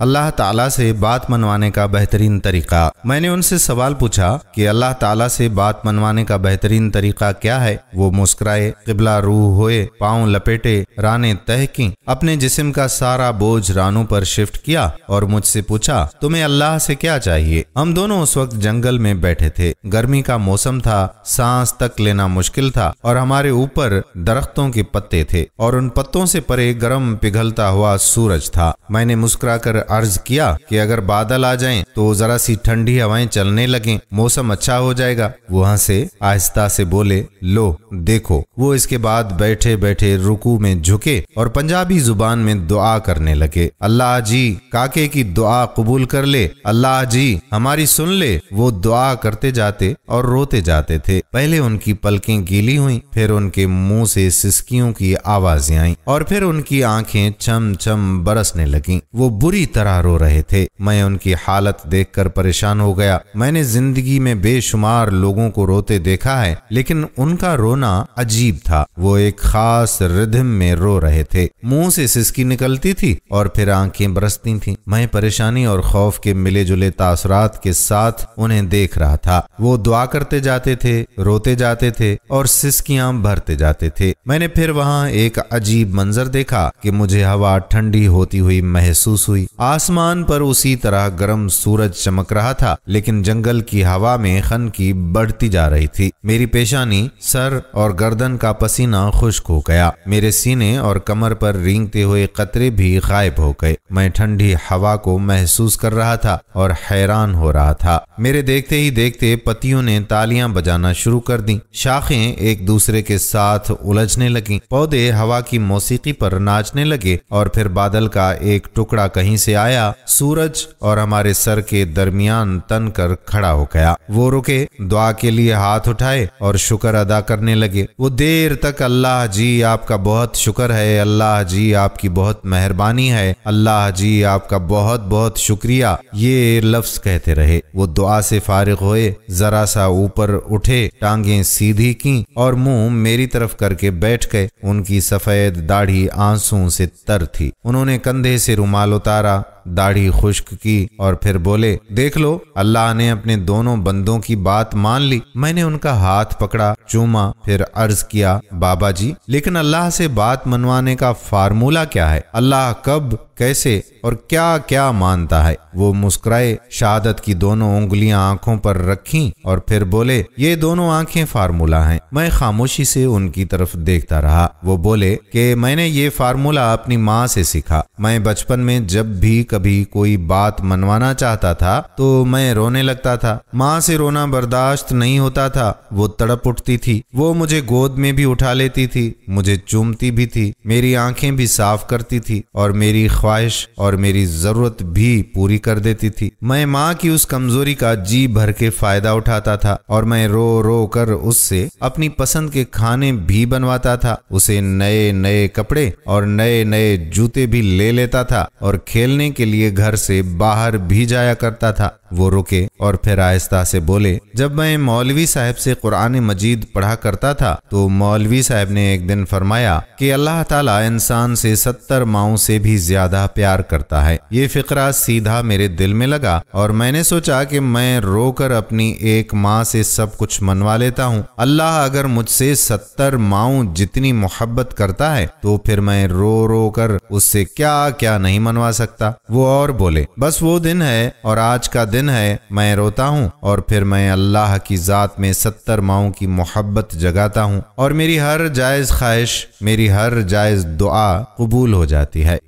अल्लाह ताला से बात मनवाने का बेहतरीन तरीका। मैंने उनसे सवाल पूछा कि अल्लाह ताला से बात मनवाने का बेहतरीन तरीका क्या है? वो मुस्कुराए, किबला रूह हुए, पाँव लपेटे, राने तह की, अपने जिस्म का सारा बोझ रानों पर शिफ्ट किया और मुझसे पूछा, तुम्हें अल्लाह से क्या चाहिए? हम दोनों उस वक्त जंगल में बैठे थे। गर्मी का मौसम था, सांस तक लेना मुश्किल था और हमारे ऊपर दरख्तों के पत्ते थे और उन पत्तों से परे गर्म पिघलता हुआ सूरज था। मैंने मुस्कुराकर अर्ज़ किया कि अगर बादल आ जाएँ तो जरा सी ठंडी हवाएँ चलने लगें। मौसम अच्छा हो जाएगा। वहाँ से आहिस्ता से बोले, लो, देखो। वो इसके बाद बैठे बैठे रुकू में झुके और पंजाबी ज़ुबान में दुआ करने लगे। अल्लाह जी, काके की दुआ कबूल कर ले। अल्लाह जी, हमारी सुन ले। वो दुआ करते जाते और रोते जाते थे। पहले उनकी पलकें गीली हुई, फिर उनके मुँह से सिस्कियों की आवाज़ें आई और फिर उनकी आँखें छम छम बरसने लगी। वो बुरी तरह रो रहे थे। मैं उनकी हालत देखकर परेशान हो गया। मैंने ज़िंदगी में बेशुमार लोगों को रोते देखा है, लेकिन उनका रोना अजीब था। वो एक खास रिधम में रो रहे थे। मुँह से सिसकी निकलती थी और फिर आँखें बरसती थीं। मैं परेशानी और खौफ के मिले जुले तासरात के साथ उन्हें देख रहा था। वो दुआ करते जाते थे, रोते जाते थे और सिसकियाँ भरते जाते थे। मैंने फिर वहाँ एक अजीब मंजर देखा कि मुझे हवा ठंडी होती हुई महसूस हुई आसमान पर उसी तरह गर्म सूरज चमक रहा था, लेकिन जंगल की हवा में खन की बढ़ती जा रही थी। मेरी पेशानी, सर और गर्दन का पसीना खुश्क हो गया। मेरे सीने और कमर पर रेंगते हुए कतरे भी गायब हो गए। मैं ठंडी हवा को महसूस कर रहा था और हैरान हो रहा था। मेरे देखते ही देखते पतियों ने तालियाँ बजाना शुरू कर दी। शाखें एक दूसरे के साथ उलझने लगी। पौधे हवा की मौसीकी पर नाचने लगे और फिर बादल का एक टुकड़ा कहीं से आया, सूरज और हमारे सर के दरमियान तन कर खड़ा हो गया। वो रुके, दुआ के लिए हाथ उठाए और शुक्र अदा करने लगे। वो देर तक अल्लाह जी आपका बहुत शुक्र है, अल्लाह जी आपकी बहुत मेहरबानी है, अल्लाह जी आपका बहुत बहुत शुक्रिया। ये लफ्ज कहते रहे। वो दुआ से फारिग हुए, जरा सा ऊपर उठे, टांगे सीधी की और मुँह मेरी तरफ़ करके बैठ गए। उनकी सफ़ेद दाढ़ी आँसू से तर थी। उन्होंने कंधे से रुमाल उतारा दाढ़ी खुश्क की और फिर बोले, देख लो, अल्लाह ने अपने दोनों बंदों की बात मान ली। मैंने उनका हाथ पकड़ा, चूमा, फिर अर्ज़ किया, बाबा जी, लेकिन अल्लाह से बात मनवाने का फार्मूला क्या है? अल्लाह कब कैसे और क्या क्या मानता है? वो मुस्कुराए, शहादत की दोनों उंगलियाँ आँखों पर रखी और फिर बोले, ये दोनों आँखें फार्मूला हैं। मैं खामोशी से उनकी तरफ़ देखता रहा। वो बोले कि, मैंने ये फार्मूला अपनी माँ से सीखा। मैं बचपन में जब भी कभी कोई बात मनवाना चाहता था तो मैं रोने लगता था। माँ से रोना बर्दाश्त नहीं होता था। वो तड़प उठती थी। वो मुझे गोद में भी उठा लेती थी। मुझे चूमती भी थी। मेरी आँखें भी साफ़ करती थी और मेरी ख्वाहिश और मेरी ज़रूरत भी पूरी कर देती थी। मैं माँ की उस कमज़ोरी का जी भर के फ़ायदा उठाता था और मैं रो रो कर उससे अपनी पसंद के खाने भी बनवाता था। उसे नए नए कपड़े और नए नए जूते भी ले लेता था और खेलने के लिए घर से बाहर भी जाया करता था। वो रुके और फिर आहिस्ता से बोले, जब मैं मौलवी साहब से कुरान मजीद पढ़ा करता था तो मौलवी साहब ने एक दिन फरमाया कि अल्लाह ताला इंसान से सत्तर माओ से भी ज़्यादा प्यार करता है। ये फिक्रा सीधा मेरे दिल में लगा और मैंने सोचा कि मैं रोकर अपनी एक माँ से सब कुछ मनवा लेता हूँ। अल्लाह अगर मुझसे सत्तर माओ जितनी मोहब्बत करता है तो फिर मैं रो रो कर उससे क्या क्या नहीं मनवा सकता। वो और बोले, बस वो दिन है और आज का दिन है, मैं रोता हूँ और फिर मैं अल्लाह की ज़ात में सत्तर माओ की मोहब्बत जगाता हूँ और मेरी हर जायज़ ख्वाहिश, मेरी हर जायज़ दुआ कबूल हो जाती है।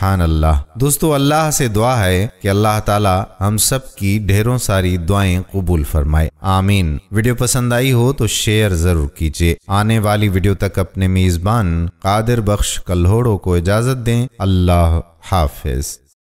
सुबहान अल्लाह दोस्तों, अल्लाह से दुआ है कि अल्लाह ताला हम सब की ढेरों सारी दुआएँ कबूल फरमाए। आमीन। वीडियो पसंद आई हो तो शेयर ज़रूर कीजिए। आने वाली वीडियो तक अपने मेजबान कादिर बख्श कल्होड़ो को इजाज़त दें। अल्लाह हाफिज।